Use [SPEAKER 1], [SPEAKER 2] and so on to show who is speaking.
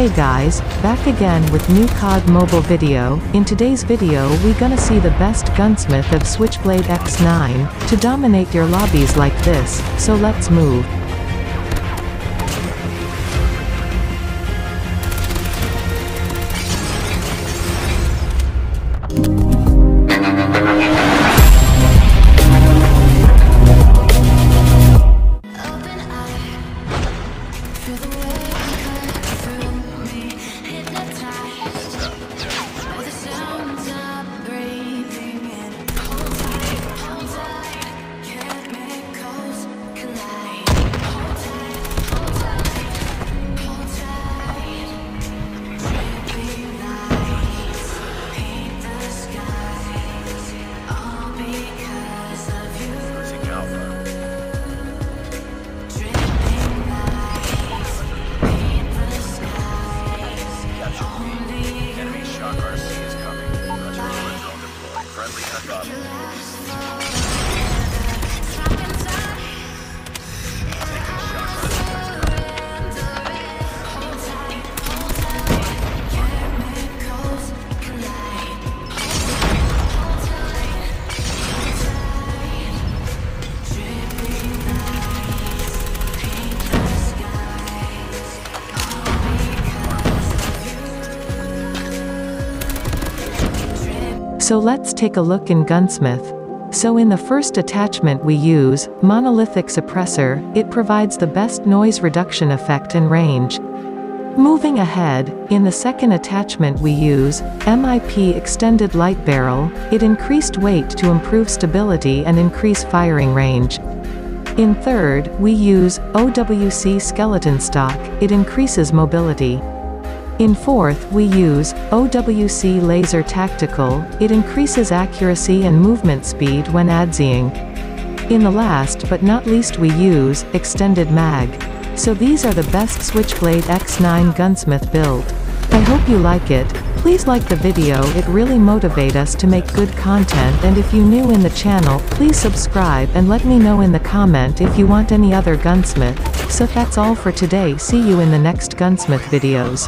[SPEAKER 1] Hey guys, back again with new COD mobile video. In today's video we gonna see the best gunsmith of Switchblade X9, to dominate your lobbies like this, so let's move.
[SPEAKER 2] Friendly
[SPEAKER 1] So let's take a look in Gunsmith. So in the first attachment we use, Monolithic Suppressor, it provides the best noise reduction effect and range. Moving ahead, in the second attachment we use, MIP Extended Light Barrel, it increased weight to improve stability and increase firing range. In third, we use, OWC Skeleton Stock, it increases mobility. In fourth, we use OWC Laser Tactical, it increases accuracy and movement speed when ADSing. In the last but not least we use Extended Mag. So these are the best Switchblade X9 gunsmith build. I hope you like it, please like the video it really motivate us to make good content and if you new in the channel, please subscribe and let me know in the comment if you want any other gunsmith. So that's all for today see you in the next gunsmith videos.